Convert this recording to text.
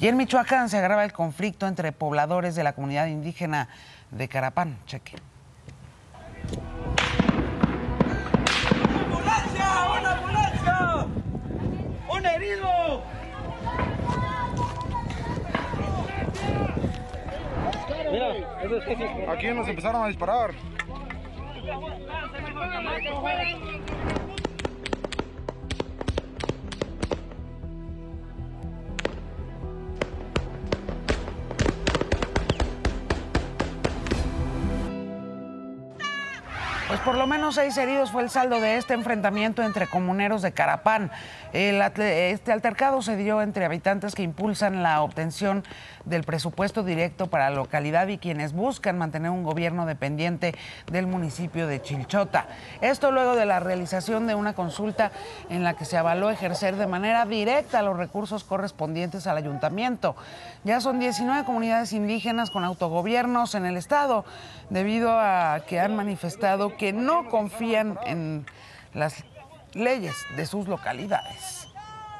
Y en Michoacán se agrava el conflicto entre pobladores de la comunidad indígena de Carapán. Cheque. ¡Una ¡Una ambulancia! ¡Un herido! Aquí nos empezaron a disparar. Pues por lo menos seis heridos fue el saldo de este enfrentamiento entre comuneros de Carapán. este altercado se dio entre habitantes que impulsan la obtención del presupuesto directo para la localidad y quienes buscan mantener un gobierno dependiente del municipio de Chilchota. Esto luego de la realización de una consulta en la que se avaló ejercer de manera directa los recursos correspondientes al ayuntamiento. Ya son 19 comunidades indígenas con autogobiernos en el estado, debido a que han manifestado que no confían en las leyes de sus localidades.